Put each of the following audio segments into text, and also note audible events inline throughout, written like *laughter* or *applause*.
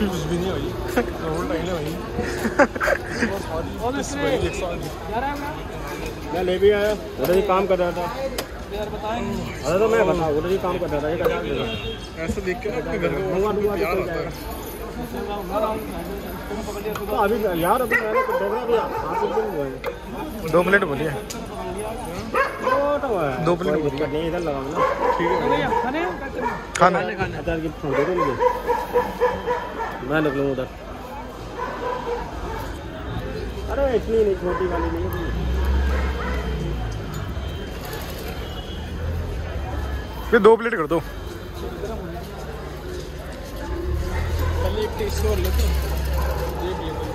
कुछ भी नहीं रोल टाइम मैं ले भी आया उधर ही काम कर रहा था अरे तो मैं बता उधर ही काम कर रहा था। ऐसे देख के अपने घर तो है तो अभी यार अभी तो दो प्लेट बोलिए। दो प्लेट दिक्कत नहीं इधर लगाओ ना ठीक है खाना। अचार की फोड़ दे दो मुझे मैं निकलूँ उधर। अरे इतनी नहीं छोटी वाली नहीं ये दो प्लेट कर दो। पहले एक टेस्ट और लेते देख लेते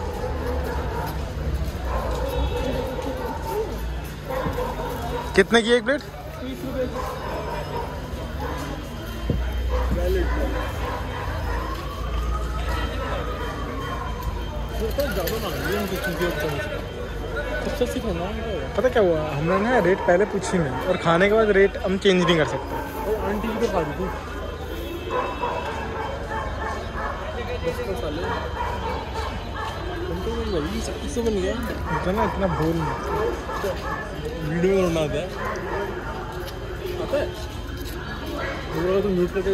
कितने की एक प्लेट? ज़्यादा मांग पता क्या हुआ? हमने ना रेट पहले पूछी नहीं और खाने के बाद रेट हम चेंज नहीं कर सकते। आंटी तो खा दी तो इतना इतना भूल नहीं। वीडियो में है आता है? तो म्यूट करके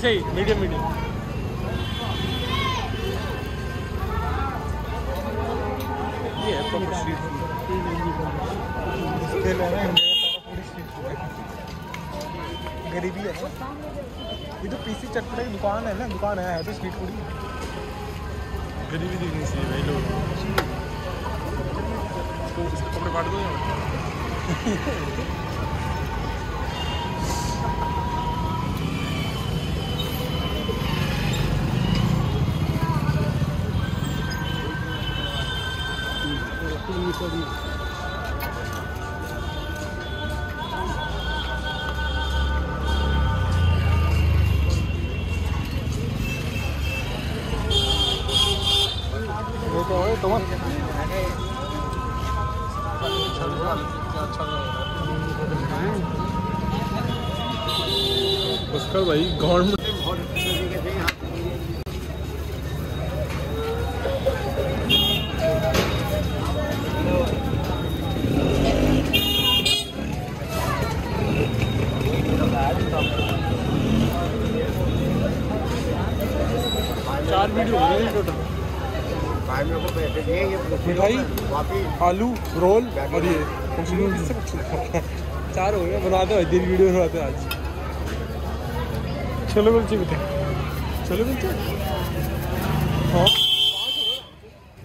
सही सही. मीडियम मीडियम ये है प्रॉपर स्ट्रीट फ़ूड गरीबी है। ना ये तो पीसी चटपटे की दुकान है ना दुकान है है तो स्ट्रीट फ़ूड ही गरीबी देखनी चाहिए भाई लोग। इसको इसके कपड़े दो। *laughs* वो तो तो उसका भाई गवर्नमेंट मिठाई आलू रोल और ये। चार हो गए बनाते हैं दिन वीडियो बनाते हैं आज। चलो कुलची भी थे चलो मिलते हाँ।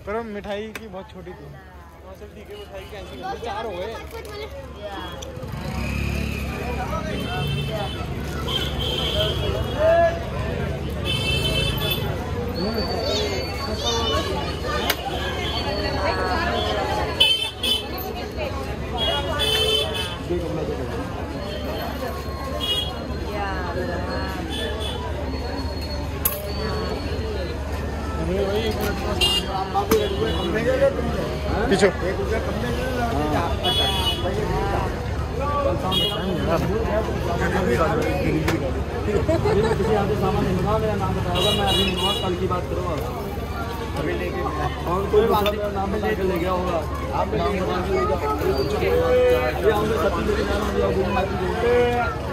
पर वो मिठाई की बहुत छोटी थी। चल ठीक है मिठाई कैंसिल कर चार हो गए अरे भाई एक मिनट पीछे। सामान नहीं मंगा मेरा नाम बताओगा मैं अभी मंगवा कल की बात करूँगा और कोई बात नहीं नाम बता के ले गया होगा आप नाम बता गया अभी हमने मेरे नाम दिया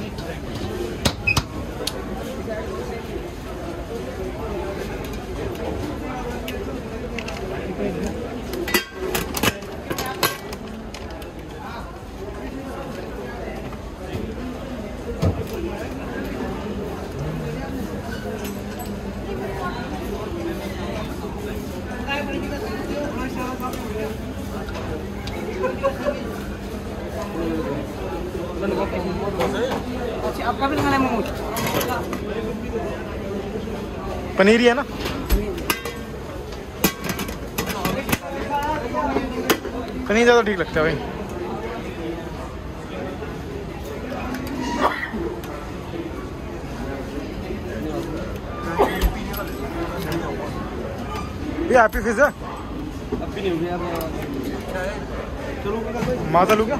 पनीर ही है ना? पनीर ज़्यादा ठीक लगता है भाई। ये हैप्पी फिज है? माता लू क्या